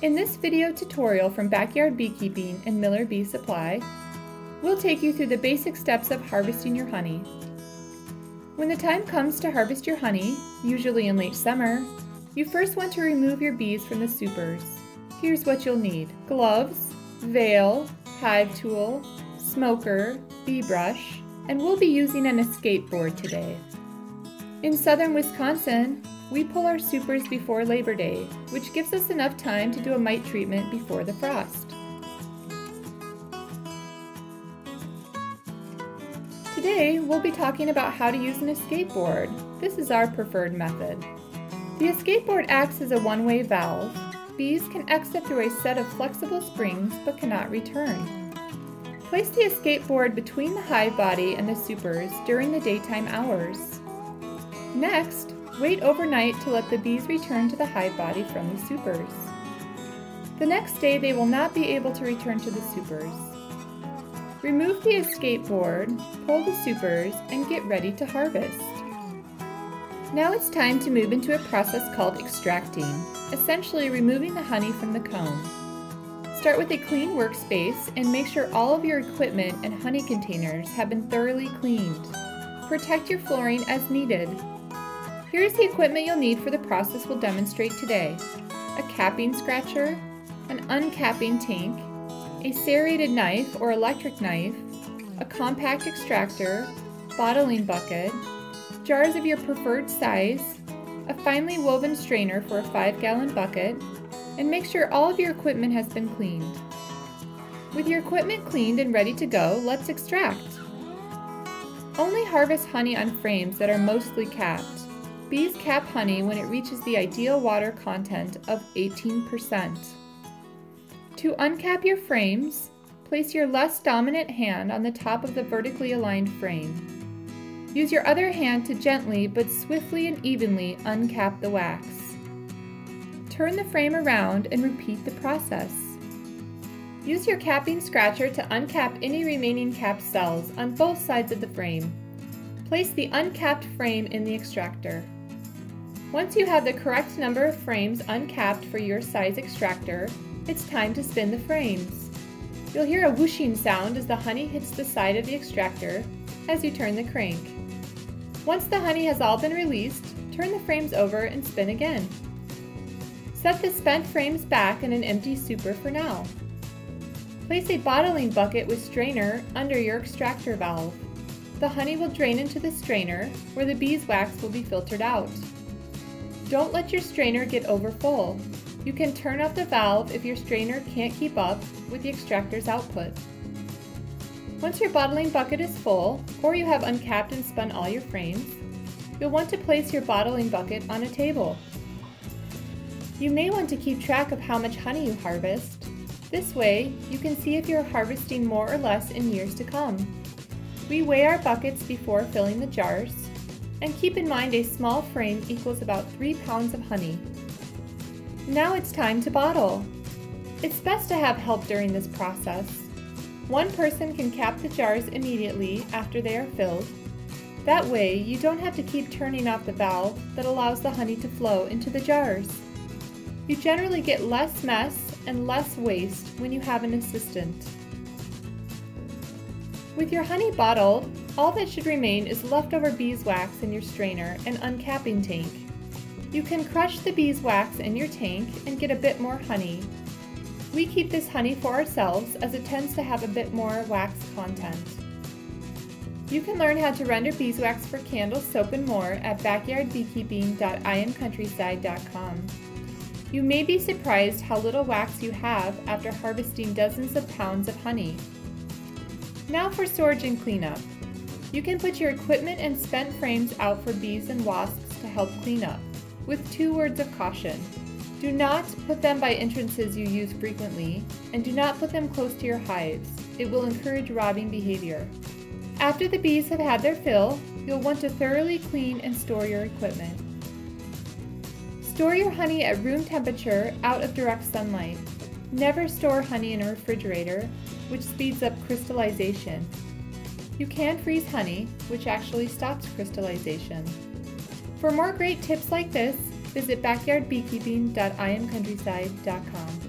In this video tutorial from Backyard Beekeeping and Miller Bee Supply, we'll take you through the basic steps of harvesting your honey. When the time comes to harvest your honey, usually in late summer, you first want to remove your bees from the supers. Here's what you'll need. Gloves, veil, hive tool, smoker, bee brush, and we'll be using an escape board today. In southern Wisconsin, we pull our supers before Labor Day, which gives us enough time to do a mite treatment before the frost. Today, we'll be talking about how to use an escape board. This is our preferred method. The escape board acts as a one-way valve. Bees can exit through a set of flexible springs but cannot return. Place the escape board between the hive body and the supers during the daytime hours. Next, wait overnight to let the bees return to the hive body from the supers. The next day they will not be able to return to the supers. Remove the escape board, pull the supers, and get ready to harvest. Now it's time to move into a process called extracting, essentially removing the honey from the comb. Start with a clean workspace and make sure all of your equipment and honey containers have been thoroughly cleaned. Protect your flooring as needed. Here's the equipment you'll need for the process we'll demonstrate today. A capping scratcher, an uncapping tank, a serrated knife or electric knife, a compact extractor, bottling bucket, jars of your preferred size, a finely woven strainer for a 5 gallon bucket, and make sure all of your equipment has been cleaned. With your equipment cleaned and ready to go, let's extract. Only harvest honey on frames that are mostly capped. Bees cap honey when it reaches the ideal water content of 18%. To uncap your frames, place your less dominant hand on the top of the vertically aligned frame. Use your other hand to gently but swiftly and evenly uncap the wax. Turn the frame around and repeat the process. Use your capping scratcher to uncap any remaining capped cells on both sides of the frame. Place the uncapped frame in the extractor. Once you have the correct number of frames uncapped for your size extractor, it's time to spin the frames. You'll hear a whooshing sound as the honey hits the side of the extractor as you turn the crank. Once the honey has all been released, turn the frames over and spin again. Set the spent frames back in an empty super for now. Place a bottling bucket with strainer under your extractor valve. The honey will drain into the strainer, where the beeswax will be filtered out. Don't let your strainer get over full. You can turn off the valve if your strainer can't keep up with the extractor's output. Once your bottling bucket is full, or you have uncapped and spun all your frames, you'll want to place your bottling bucket on a table. You may want to keep track of how much honey you harvest. This way, you can see if you're harvesting more or less in years to come. We weigh our buckets before filling the jars, and keep in mind a small frame equals about 3 pounds of honey. Now it's time to bottle. It's best to have help during this process. One person can cap the jars immediately after they are filled. That way, you don't have to keep turning off the valve that allows the honey to flow into the jars. You generally get less mess and less waste when you have an assistant. With your honey bottled, all that should remain is leftover beeswax in your strainer and uncapping tank. You can crush the beeswax in your tank and get a bit more honey. We keep this honey for ourselves as it tends to have a bit more wax content. You can learn how to render beeswax for candles, soap, and more at backyardbeekeeping.iamcountryside.com. You may be surprised how little wax you have after harvesting dozens of pounds of honey. Now for storage and cleanup. You can put your equipment and spent frames out for bees and wasps to help clean up, with two words of caution. Do not put them by entrances you use frequently, and do not put them close to your hives. It will encourage robbing behavior. After the bees have had their fill, you'll want to thoroughly clean and store your equipment. Store your honey at room temperature out of direct sunlight. Never store honey in a refrigerator, which speeds up crystallization. You can freeze honey, which actually stops crystallization. For more great tips like this, visit backyardbeekeeping.iamcountryside.com.